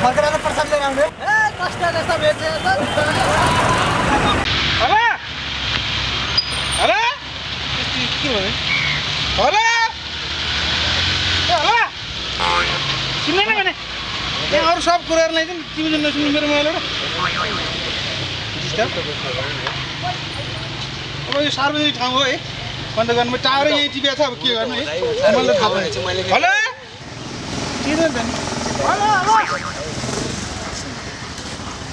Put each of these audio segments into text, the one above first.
फर्केर प्रसाद लिएर आउने कष्ट जस्तो भेट्छ सुन्दैन भने यहाँ अरू सब कुराहरू ल्याइदिनु तिमीले नसुन्नु मेरो मोबाइलबाट अब यो सार्वजनिक ठाउँ हो है बन्द गर्नु टावरै यहीँ टिपिया छ अब के गर्नु है हेलो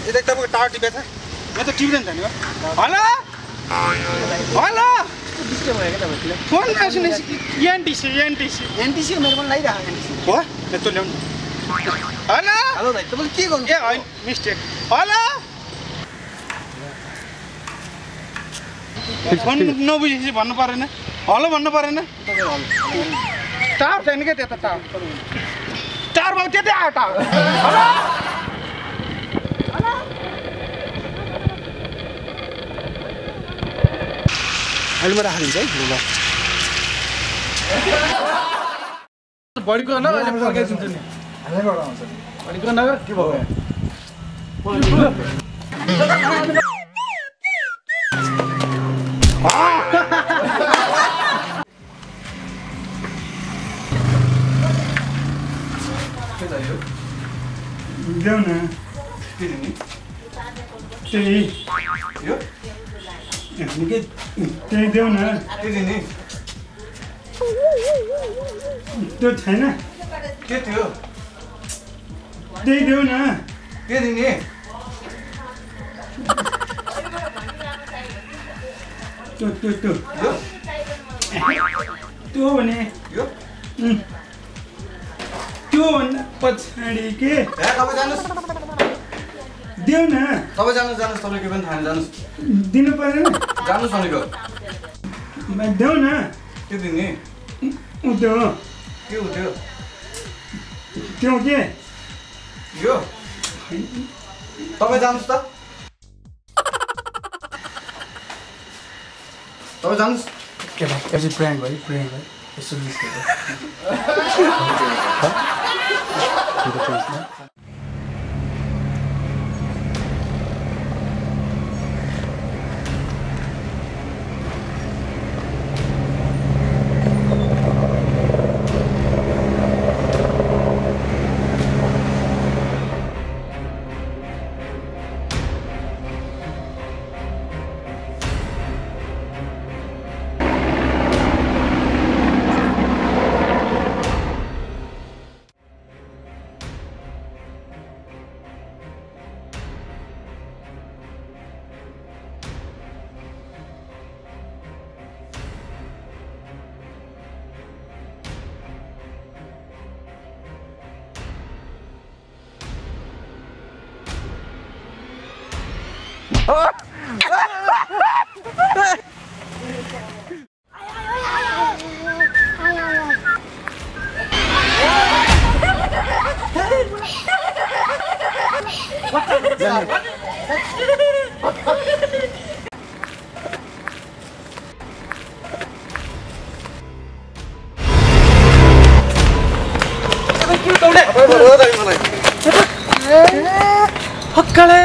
यता तपाईँको टावर टिपेको छ यहाँ त टिप्दैन त नि हो। हेलो? हेलो? फोन नसुनेपछि एनटिसी एनटिसी एनटिसी मेरो पनि लगाइरहेको एनटिसी हो त्यो तँ ल्याउनु हेलो? हेलो दाइ तपाईँले के गर्नु ए होइन मिस्टेक हेलो? फोन नबुझेपछि भन्नु परेन हेलो भन्नु परेन टावर छैन क्या त्यता टावर टावर भयो त्यतै आयो टावर। हेलो अहिले म राखिदिन्छु है ल बढीको न अहिले फर्काइदिन्छु नि। बढीको नगर? के भयो? देऊ न। त्यही। त्यही देऊ न त्यो छैन के थियो त्यही देऊ न के दिने त्यो त्यो त्यो त्यो भने यो उम्, त्योभन्दा पछाडि के देऊ न। तपाईँ जानुहोस् जानुहोस् तपाईँ के पनि थाहा जानुहोस्। दिनु परेन जानुहोस् भनेको देऊ न। के दिने? त्यो के हो त्यो त्यो के? यो। तपाईँ जानुहोस् त। तपाईँ जानुहोस्। के भयो? प्र्याङ्क भयो प्र्याङ्क भयो। यसो മക്കളെ